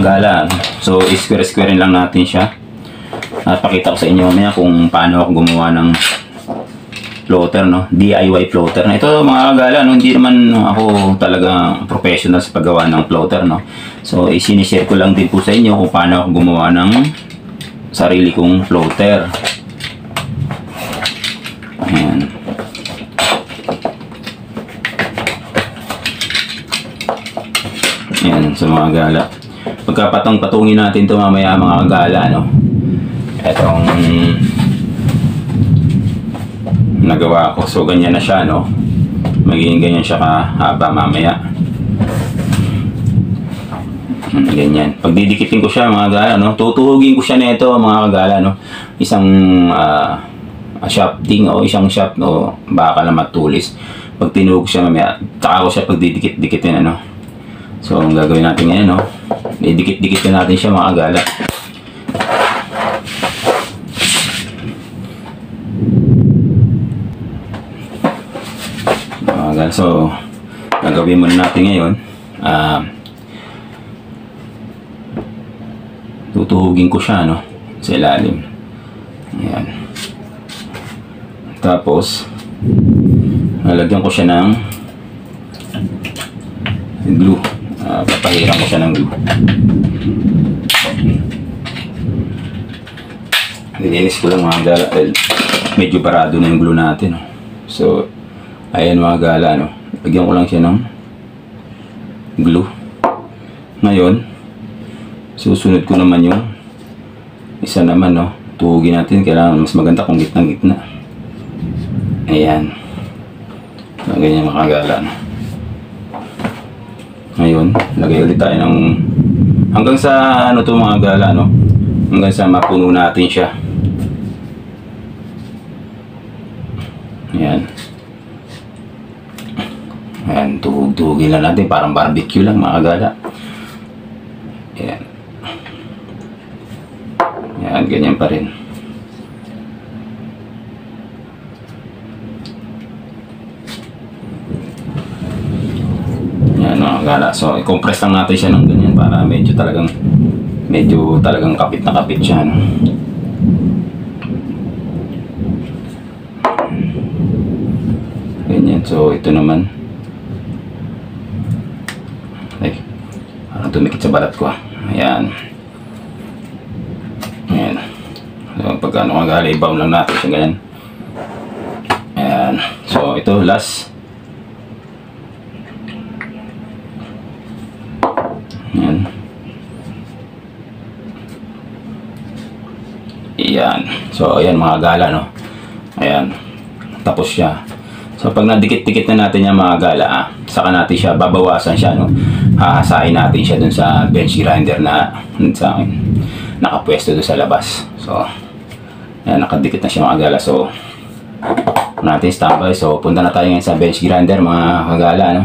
gala. So, square-square lang natin siya. At pakita ko sa inyo mamaya kung paano ako gumawa ng floater, no? DIY floater. Na ito mga kagala, no? hindi naman ako talaga professional sa paggawa ng floater, no? So, isinishare ko lang din po sa inyo kung paano ako gumawa ng sarili kong floater. Ayan. Ayan, sa mga gala. Pagkapatong-patungin natin ito mamaya mga kagala, no? Etong nagawa ko. So, ganyan na siya, no? Magiging ganyan siya kahaba mamaya. Ganyan. Pagdidikitin ko siya, mga gala, no? Tutuhugin ko siya nito, mga kagala, no? Isang ah, shafting o isang shaft, no? Baka na matulis. Pag tinuhog siya mamaya, tsaka ko siya pagdidikit-dikitin, ano? So, ang gagawin natin ngayon, no? Didikit-dikit na natin siya, mga gala. Mga gala. So, gagawin muna natin ngayon. Ah, tutuhugin ko siya, no? Sa ilalim. Ayan. Tapos, lalagyan ko siya ng glue. Ah, papahiran ko siya ng. Nilinis ko lang mga gala dahil medyo barado na yung glue natin. no? So, ayan mga gala, no? Lagyan ko lang siya ng glue. Ngayon, susunod ko naman yung isa naman, no? Tuhugin natin. Kailangan mas maganda kung gitna-gitna. Ayan. So, ganyan mga gala, no? Ngayon, lagay ulit tayo ng hanggang sa ano to mga gala no. Hanggang sa mapuno natin siya. Ayan. Ayan, tuhog-tuhugin lang natin. Parang barbecue lang mga gala. Ayan. Ayan, ganyan pa rin. Gala. So, i-compress lang natin siya ng ganyan para medyo talagang medyo talagang kapit na kapit siya. No? Ganyan. So, ito naman. Ay, parang tumikit sa balat ko. ah. Ayan. Ayan. So, pag ano mga gala, i-bound lang natin siya ganyan. Ayan. So, ito last. Ayan. Ayan. So, ayan mga gala, no? Ayan. Tapos siya. So, pag nadikit-dikit na natin yung mga gala, ah, saka natin siya, babawasan siya, no? Hahasain natin siya dun sa bench grinder na, sa akin, nakapwesto dun sa labas. So, ayan, nakadikit na siya mga gala. So, natin standby. So, punta na tayo ngayon sa bench grinder, mga kagala, no?